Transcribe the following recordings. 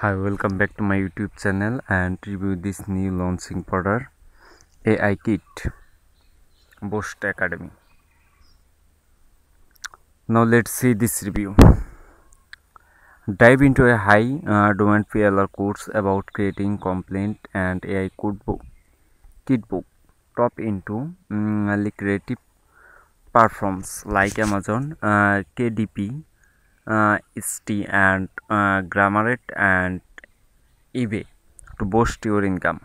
Hi, welcome back to my YouTube channel and review this new launching product AI Kid Books Academy. Now let's see this review. Dive into a high uh, domain PLR course about creating complaint and AI code book, kit book. Top into um, creative platforms like Amazon, uh, KDP, uh, Etsy and uh, Grammarly and eBay to boost your income.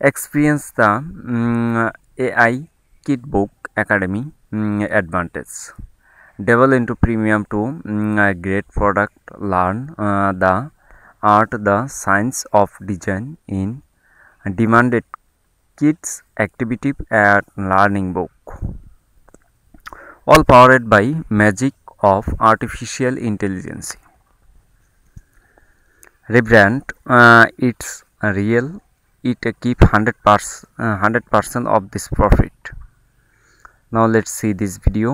Experience the um, AI Kitbook Academy um, advantage. Delve into premium to um, great product. Learn uh, the art, the science of design in demanded kids activity and learning book all powered by magic of artificial intelligence rebrand it's real it keep hundred per hundred percent of this profit now let see this video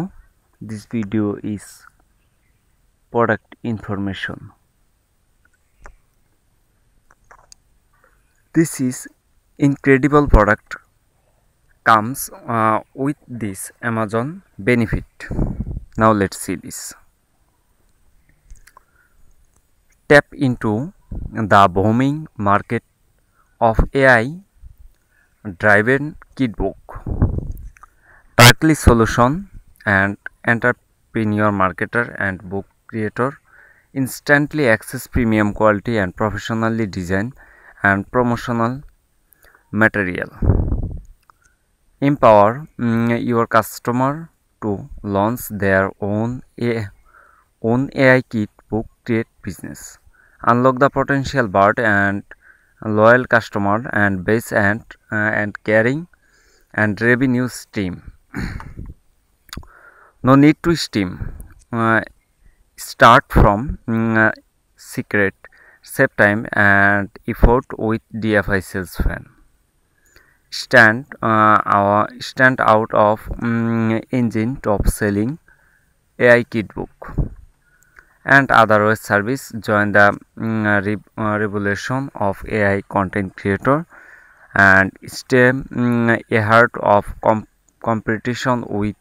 this video is product information this is incredible product comes with this Amazon benefit now let's see this tap into the booming market of ai driven kitbook directly solution and entrepreneur marketer and book creator instantly access premium quality and professionally designed and promotional material empower mm, your customer to launch their own, a, own AI kit book create business. Unlock the potential bird and loyal customer and base and, uh, and caring and revenue stream. no need to steam. Uh, start from uh, secret, save time and effort with DFI sales fan stand uh, stand out of um, engine top selling AI Kitbook and other web service join the um, re uh, revolution of AI content creator and stay um, ahead of com competition with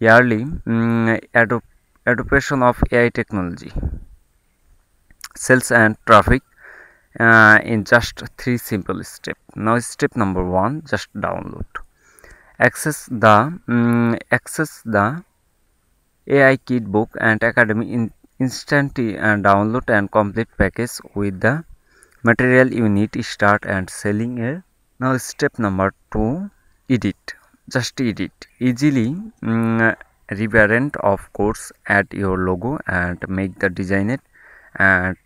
yearly um, adop adoption of AI technology sales and traffic uh, in just three simple steps. Now step number one just download. Access the um, access the ai kit book and academy in instantly and download and complete package with the material you need start and selling a now step number two edit. Just edit. Easily um, rebrand of course add your logo and make the design it and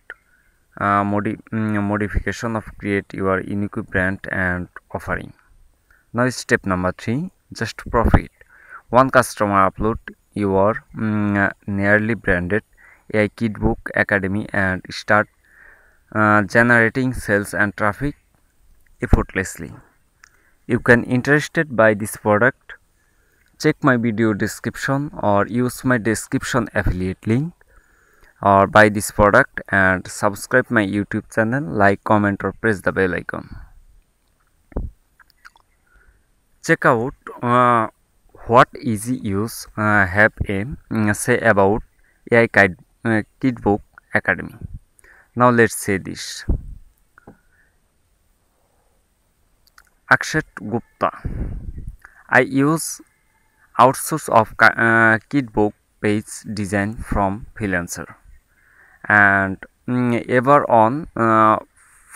uh, modi mm, modification of create your unique brand and offering. Now step number three just profit. One customer upload your um, nearly branded AI Kitbook Academy and start uh, generating sales and traffic effortlessly. You can interested by this product, check my video description or use my description affiliate link or buy this product and subscribe my youtube channel. Like comment or press the bell icon. Check out uh, what easy use uh, have a uh, say about ai kit, uh, academy. Now let's say this. Akshat gupta. I use outsource of uh, kitbook page design from freelancer and mm, ever on uh,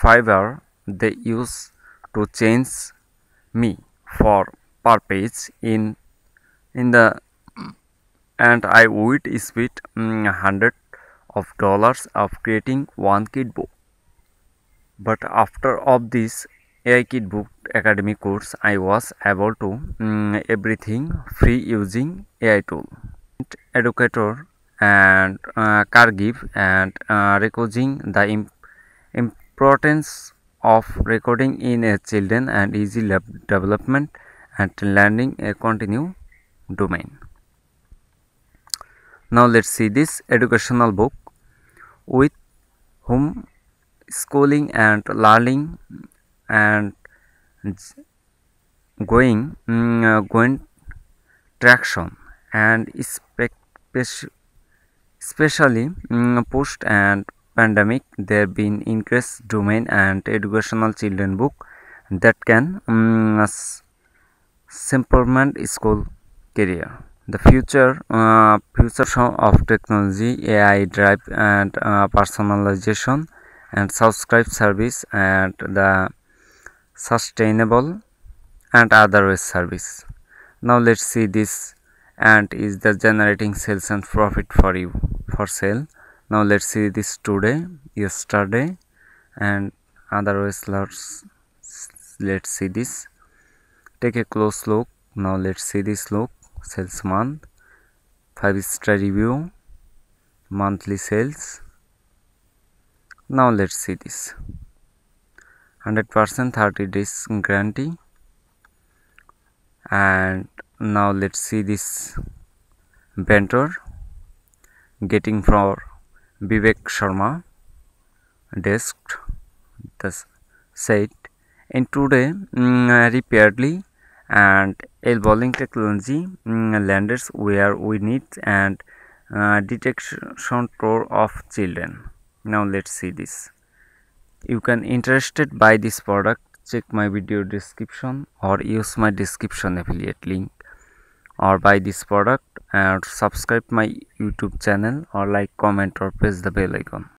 Fiverr they use to change me for per page in in the and I would spend mm, hundred of dollars of creating one kit book. But after of this AI kit book academy course I was able to mm, everything free using AI tool. Educator and uh, Cargive and uh, recording the imp importance of recording in a children and easy development and learning a continue domain. Now let's see this educational book with home schooling and learning and going mm, going traction and especially mm, post and pandemic there been increased domain and educational children book that can um, school career the future uh, future of technology ai drive and uh, personalization and subscribe service and the sustainable and other service now let's see this and is the generating sales and profit for you for sale. Now let's see this today yesterday and otherwise let's let's see this. Take a close look. Now let's see this look. Sales month 5 star review monthly sales. Now let's see this. 100% 30 days guarantee. And now let's see this vendor getting for Vivek Sharma desk the said in today mm, repeatedly and a bowling technology um, landers where we need and uh, detection tour of children. Now let's see this. You can interested by this product check my video description or use my description affiliate link or buy this product and subscribe my youtube channel or like comment or press the bell icon